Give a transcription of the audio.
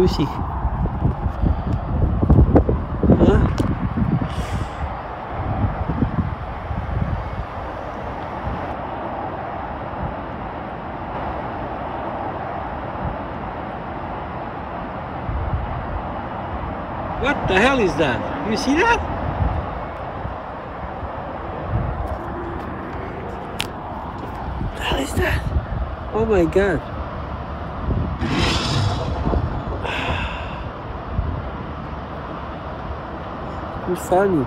Lucy. Huh? What the hell is that? You see that? What the hell is that? Oh my god. com.